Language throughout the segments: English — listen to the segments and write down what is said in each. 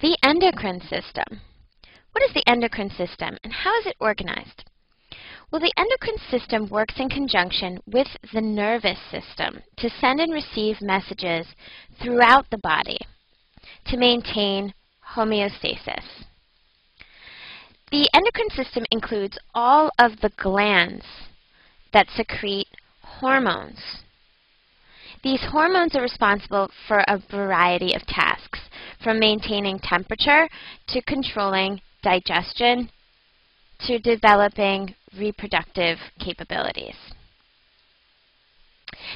The endocrine system. What is the endocrine system and how is it organized? Well, the endocrine system works in conjunction with the nervous system to send and receive messages throughout the body to maintain homeostasis. The endocrine system includes all of the glands that secrete hormones. These hormones are responsible for a variety of tasks, from maintaining temperature to controlling digestion to developing reproductive capabilities.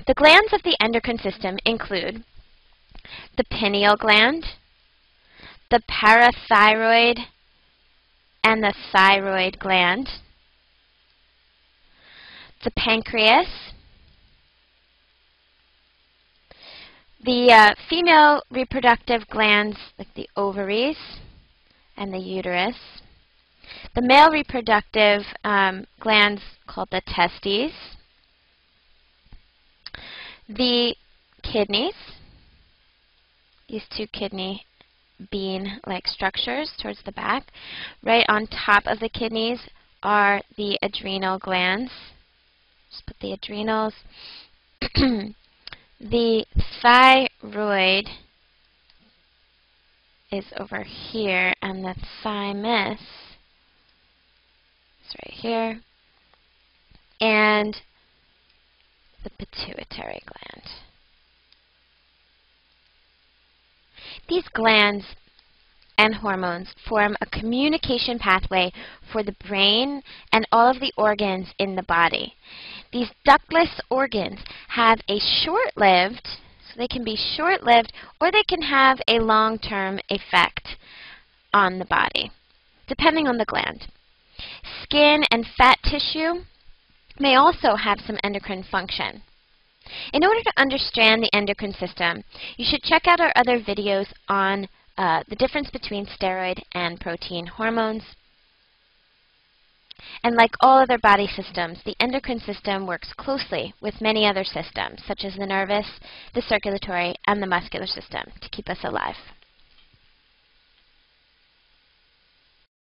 The glands of the endocrine system include the pineal gland, the parathyroid and the thyroid gland, the pancreas, the uh, female reproductive glands like the ovaries and the uterus, the male reproductive um, glands called the testes, the kidneys, these two kidney bean-like structures towards the back. Right on top of the kidneys are the adrenal glands. Just put the adrenals. the thyroid is over here, and the thymus is right here. And the pituitary gland. These glands and hormones form a communication pathway for the brain and all of the organs in the body. These ductless organs have a short-lived, so they can be short-lived, or they can have a long-term effect on the body, depending on the gland. Skin and fat tissue may also have some endocrine function. In order to understand the endocrine system, you should check out our other videos on uh, the difference between steroid and protein hormones. And like all other body systems, the endocrine system works closely with many other systems, such as the nervous, the circulatory, and the muscular system, to keep us alive.